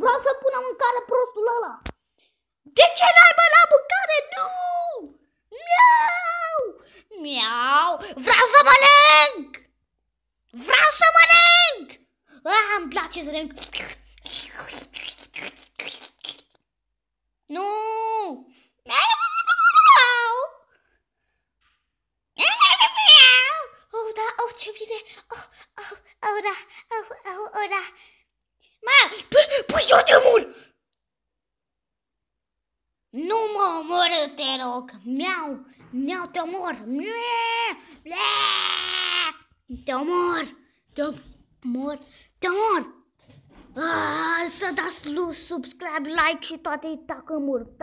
Vreau să pun mâncare prostul ăla. De ce n-ai bă la mâncare? Nu! Miau! Miau! Vreau să mănânc! Vreau să mănânc! Ah, îmi place să mănânc. Nu! Miau! Oh, da, oh, ce bine! Oh, oh, oh, da, oh, oh, oh, da! Mai, pui eu de mult! Nu mă omoră, te rog! Miau! Miau, te omor! Miau! Te omor! Te omor! Te omor! Ah, să dați subscribe, like și toate dacă mor.